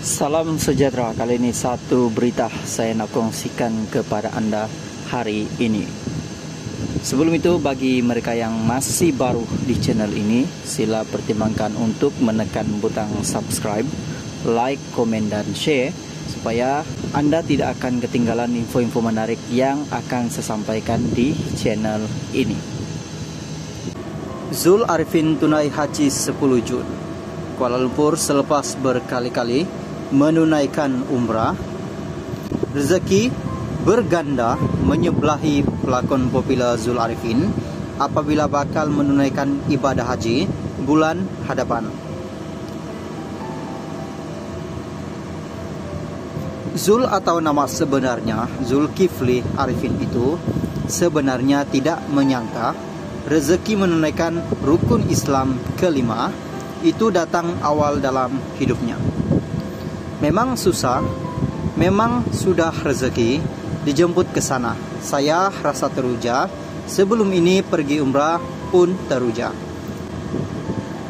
Salam sejahtera. Kali ini satu berita saya nak kongsikan kepada anda hari ini. Sebelum itu bagi mereka yang masih baru di channel ini, sila pertimbangkan untuk menekan butang subscribe, like, komen dan share supaya anda tidak akan ketinggalan info-info menarik yang akan saya sampaikan di channel ini. Zul Arifin tunai haji 10 Jun. Kuala Lumpur selepas berkali-kali menunaikan umrah, rezeki berganda menyebelahi pelakon popular Zul Arifin apabila bakal menunaikan ibadah haji bulan hadapan. Zul atau nama sebenarnya Zulkifli Arifin itu sebenarnya tidak menyangka rezeki menunaikan rukun Islam kelima itu datang awal dalam hidupnya. Memang susah, memang sudah rezeki dijemput ke sana. Saya rasa teruja, sebelum ini pergi umrah pun teruja.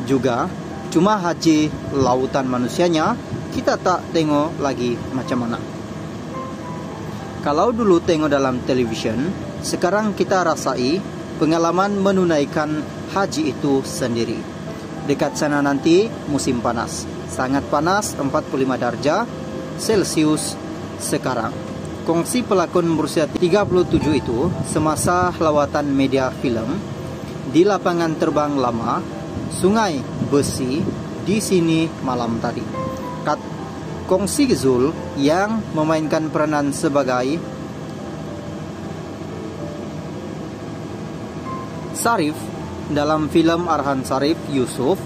Juga, cuma haji lautan manusianya, kita tak tengok lagi macam mana. Kalau dulu tengok dalam televisyen, sekarang kita rasai pengalaman menunaikan haji itu sendiri. Dekat sana nanti musim panas sangat panas 45 darjah Celcius sekarang. Kongsi pelakon berusia 37 itu semasa lawatan media film di lapangan terbang lama Sungai Besi di sini malam tadi. Kat Kongsi Zul yang memainkan peranan sebagai Sarif dalam film Arhan Sarif Yusuf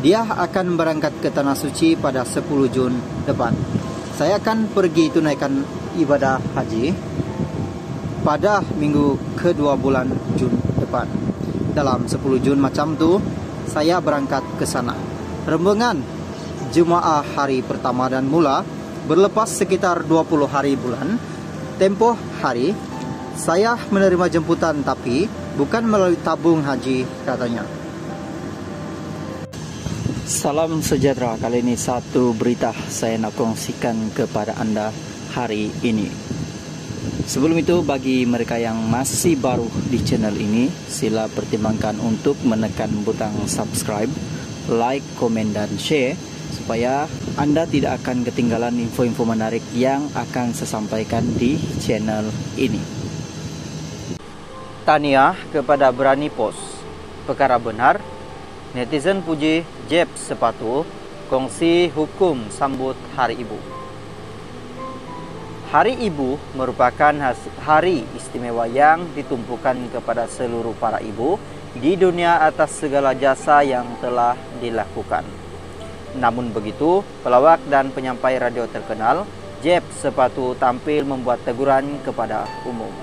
dia akan berangkat ke Tanah Suci pada 10 Jun depan. Saya akan pergi tunaikan ibadah haji pada minggu kedua bulan Jun depan. Dalam 10 Jun macam tu, saya berangkat ke sana. Rembengan jemaah hari pertama dan mula berlepas sekitar 20 hari bulan. Tempoh hari, saya menerima jemputan tapi bukan melalui tabung haji katanya. Salam sejahtera. Kali ini satu berita saya nak kongsikan kepada anda hari ini. Sebelum itu bagi mereka yang masih baru di channel ini, sila pertimbangkan untuk menekan butang subscribe, like, komen dan share supaya anda tidak akan ketinggalan info-info menarik yang akan saya sampaikan di channel ini. Tania kepada Berani Pos. Perkara benar Netizen puji Jeb sepatu kongsi hukum sambut Hari Ibu. Hari Ibu merupakan hari istimewa yang ditumpukan kepada seluruh para ibu di dunia atas segala jasa yang telah dilakukan. Namun begitu, pelawak dan penyampai radio terkenal, Jeb sepatu tampil membuat teguran kepada umum.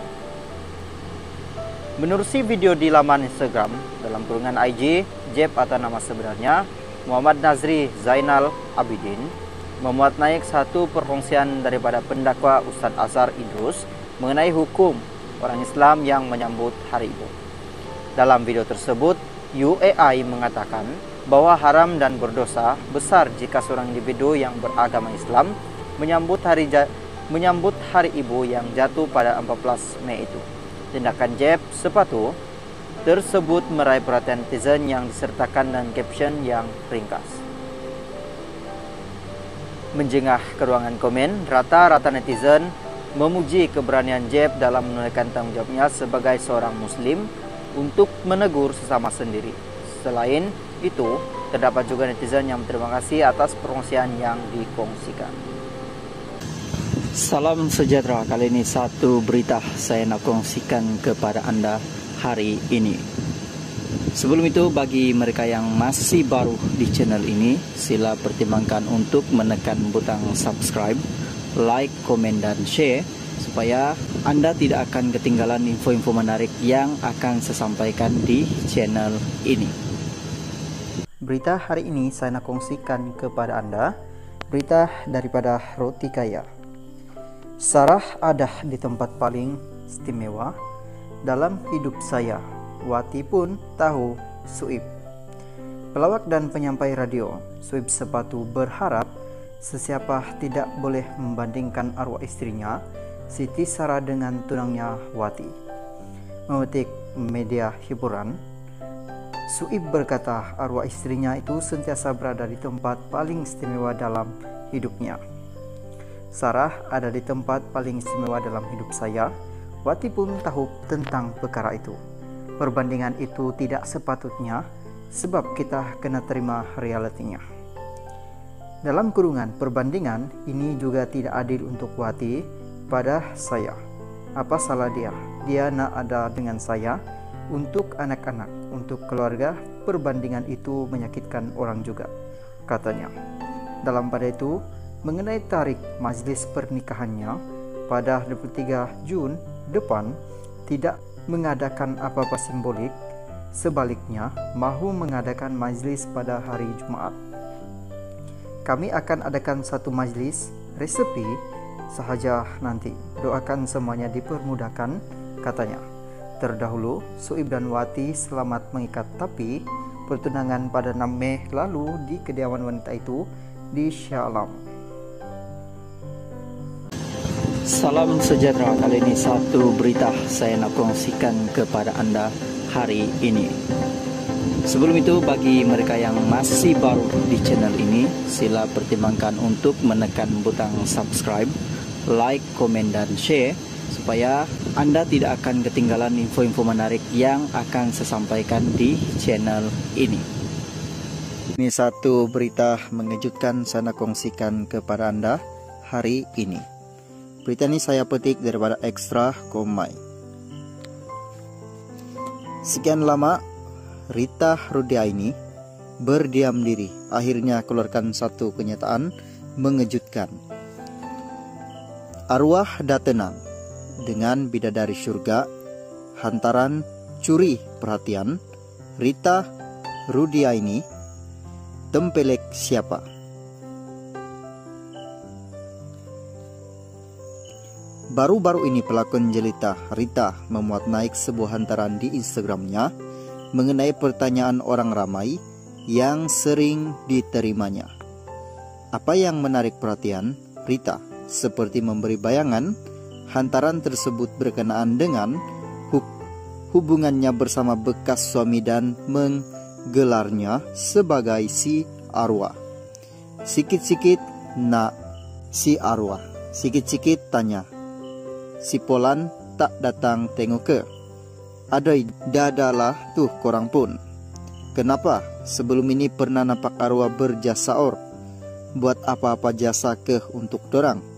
Menerusi video di laman Instagram dalam kurungan IG, Jeb atau nama sebenarnya Muhammad Nazri Zainal Abidin memuat naik satu perkongsian daripada pendakwa Ustadz Azhar Idrus mengenai hukum orang Islam yang menyambut Hari Ibu. Dalam video tersebut, UAI mengatakan bahwa haram dan berdosa besar jika seorang individu yang beragama Islam menyambut hari menyambut Hari Ibu yang jatuh pada 14 Mei itu. Tindakan Jeb sepatu tersebut meraih perhatian netizen yang disertakan dengan caption yang ringkas. Menjengah ke ruangan komen, rata-rata netizen memuji keberanian Jeb dalam menunaikan tanggung jawabnya sebagai seorang muslim untuk menegur sesama sendiri. Selain itu, terdapat juga netizen yang berterima kasih atas promosian yang dikongsikan. Salam sejahtera. Kali ini satu berita saya nak kongsikan kepada anda hari ini. Sebelum itu bagi mereka yang masih baru di channel ini, sila pertimbangkan untuk menekan butang subscribe, like, komen dan share supaya anda tidak akan ketinggalan info-info menarik yang akan saya sampaikan di channel ini. Berita hari ini saya nak kongsikan kepada anda berita daripada Roti Kaya. Sarah ada di tempat paling istimewa dalam hidup saya. Wati pun tahu Suib. Pelawak dan penyampai radio Suib Sepatu berharap Sesiapa tidak boleh membandingkan arwah istrinya, Siti Sarah dengan tunangnya Wati. Memetik media hiburan, Suib berkata arwah istrinya itu sentiasa berada di tempat paling istimewa dalam hidupnya. Sarah ada di tempat paling istimewa dalam hidup saya. Wati pun tahu tentang perkara itu. Perbandingan itu tidak sepatutnya sebab kita kena terima realitinya. Dalam kurungan perbandingan ini juga tidak adil untuk Wati pada saya. Apa salah dia? Dia nak ada dengan saya untuk anak-anak, untuk keluarga. Perbandingan itu menyakitkan orang juga, katanya. Dalam pada itu, mengenai tarik majlis pernikahannya pada 23 Jun depan tidak mengadakan apa-apa simbolik, sebaliknya mahu mengadakan majlis pada hari Jumat kami akan adakan satu majlis resepi sahaja nanti. Doakan semuanya dipermudahkan, katanya. Terdahulu, Suib dan Wati selamat mengikat tapi pertunangan pada 6 Mei lalu di kediaman wanita itu di Shah Alam. Salam sejahtera kali ini satu berita saya nak kongsikan kepada anda hari ini. Sebelum itu bagi mereka yang masih baru di channel ini sila pertimbangkan untuk menekan butang subscribe, like, komen dan share supaya Anda tidak akan ketinggalan info-info menarik yang akan saya sampaikan di channel ini. Ini satu berita mengejutkan saya kongsikan kepada Anda hari ini. Berita ini saya petik daripada Extra Komai. Sekian lama Rita Rudiaini berdiam diri, akhirnya keluarkan satu kenyataan mengejutkan. Arwah datenang dengan bidadari surga, hantaran curi perhatian, Rita Rudiaini, tempelek siapa? Baru-baru ini pelakon jelita Rita memuat naik sebuah hantaran di Instagramnya mengenai pertanyaan orang ramai yang sering diterimanya. Apa yang menarik perhatian Rita seperti memberi bayangan hantaran tersebut berkenaan dengan hubungannya bersama bekas suami dan menggelarnya sebagai si arwah. Sikit-sikit nak si arwah. Sikit-sikit tanya. Si Polan tak datang tengok ke? Ada dadalah tuh korang pun. Kenapa sebelum ini pernah nampak arwah berjasa or? Buat apa-apa jasa ke untuk dorang?